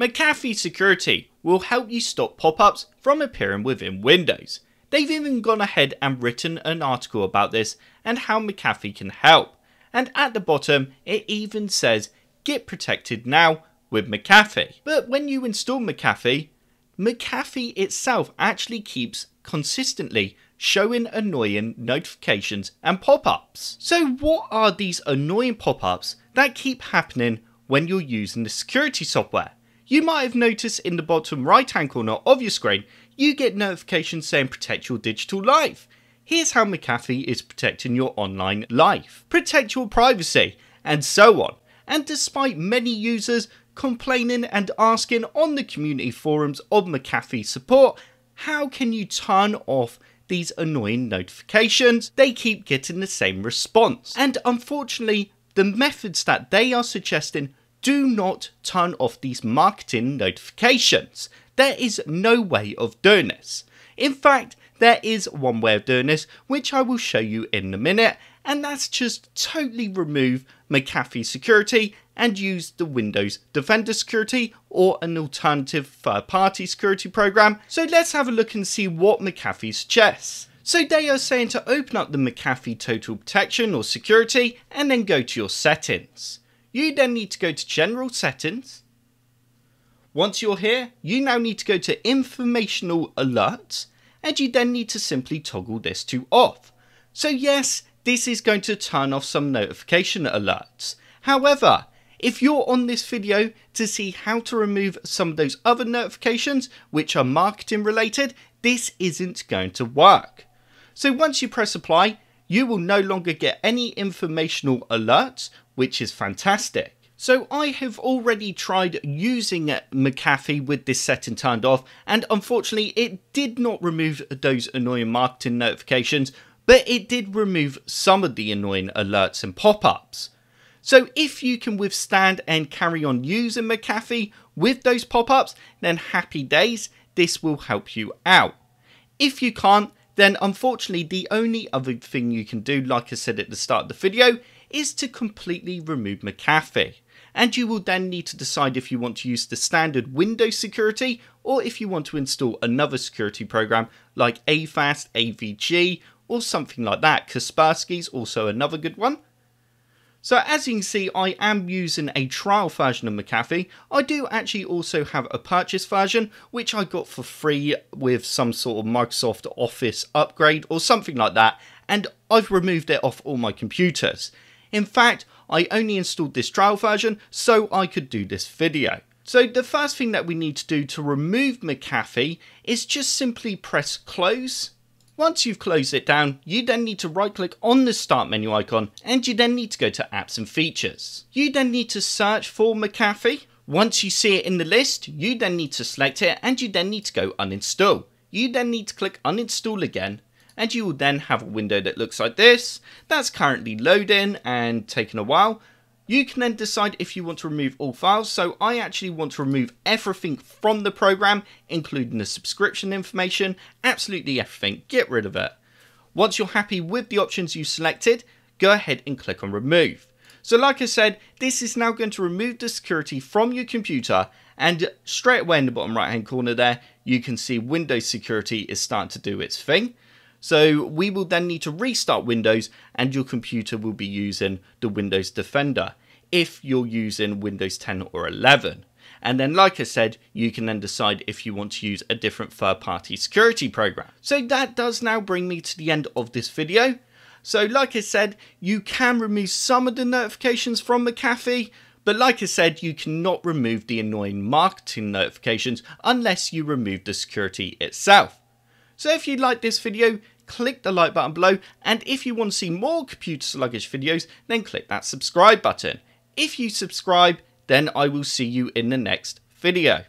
McAfee Security will help you stop pop-ups from appearing within Windows. They've even gone ahead and written an article about this and how McAfee can help. And at the bottom, it even says, get protected now with McAfee. But when you install McAfee, McAfee itself actually keeps consistently showing annoying notifications and pop-ups. So what are these annoying pop-ups that keep happening when you're using the security software? You might have noticed in the bottom right hand corner of your screen, you get notifications saying protect your digital life. Here's how McAfee is protecting your online life. Protect your privacy, and so on. And despite many users complaining and asking on the community forums of McAfee support, how can you turn off these annoying notifications? They keep getting the same response. And unfortunately, the methods that they are suggesting do not turn off these marketing notifications. There is no way of doing this. In fact, there is one way of doing this, which I will show you in a minute, and that's just totally remove McAfee security and use the Windows Defender security or an alternative third party security program. So let's have a look and see what McAfee suggests. So they are saying to open up the McAfee Total Protection or Security and then go to your settings. You then need to go to General Settings. Once you're here, you now need to go to Informational Alerts and you then need to simply toggle this to off. So yes, this is going to turn off some notification alerts. However, if you're on this video to see how to remove some of those other notifications which are marketing related, this isn't going to work. So once you press apply, you will no longer get any informational alerts, which is fantastic. So I have already tried using McAfee with this setting turned off and unfortunately it did not remove those annoying marketing notifications but it did remove some of the annoying alerts and pop-ups. So if you can withstand and carry on using McAfee with those pop-ups then happy days this will help you out. If you can't then unfortunately the only other thing you can do like I said at the start of the video is to completely remove McAfee and you will then need to decide if you want to use the standard Windows security or if you want to install another security program like Avast, AVG or something like that. Kaspersky is also another good one. So as you can see, I am using a trial version of McAfee. I do actually also have a purchase version, which I got for free with some sort of Microsoft Office upgrade or something like that, and I've removed it off all my computers. In fact, I only installed this trial version so I could do this video. So the first thing that we need to do to remove McAfee is just simply press close. Once you've closed it down, you then need to right click on the start menu icon and you then need to go to apps and features. You then need to search for McAfee. Once you see it in the list, you then need to select it and you then need to go uninstall. You then need to click uninstall again and you will then have a window that looks like this. That's currently loading and taking a while. You can then decide if you want to remove all files, so I actually want to remove everything from the program, including the subscription information, absolutely everything, get rid of it. Once you're happy with the options you selected, go ahead and click on remove. So like I said, this is now going to remove the security from your computer and straight away in the bottom right hand corner there, you can see Windows security is starting to do its thing. So we will then need to restart Windows and your computer will be using the Windows Defender if you're using Windows 10 or 11. And then, like I said, you can then decide if you want to use a different third party security program. So that does now bring me to the end of this video. So, like I said, you can remove some of the notifications from McAfee, but like I said, you cannot remove the annoying marketing notifications unless you remove the security itself. So if you like this video, click the like button below, and if you want to see more computer sluggish videos, then click that subscribe button. If you subscribe, then I will see you in the next video.